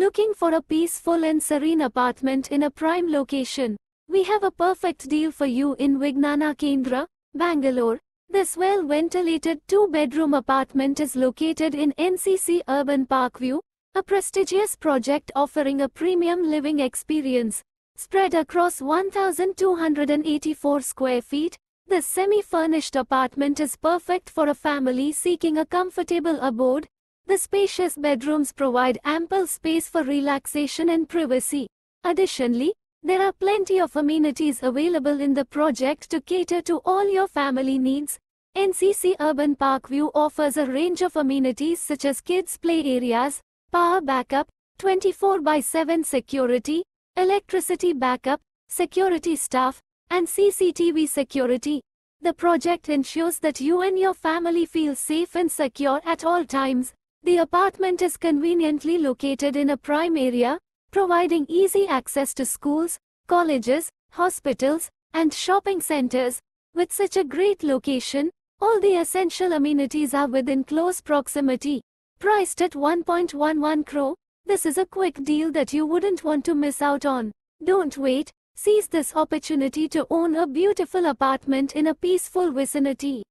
Looking for a peaceful and serene apartment in a prime location? We have a perfect deal for you in Vignana Kendra, Bangalore. This well-ventilated two-bedroom apartment is located in NCC Urban Parkview, a prestigious project offering a premium living experience. Spread across 1,284 square feet, this semi-furnished apartment is perfect for a family seeking a comfortable abode. The spacious bedrooms provide ample space for relaxation and privacy. Additionally, there are plenty of amenities available in the project to cater to all your family needs. NCC Urban Parkview offers a range of amenities such as kids' play areas, power backup, 24 by 7 security, electricity backup, security staff, and CCTV security. The project ensures that you and your family feel safe and secure at all times. The apartment is conveniently located in a prime area, providing easy access to schools, colleges, hospitals, and shopping centers. With such a great location, all the essential amenities are within close proximity. Priced at 1.11 crore, this is a quick deal that you wouldn't want to miss out on. Don't wait, seize this opportunity to own a beautiful apartment in a peaceful vicinity.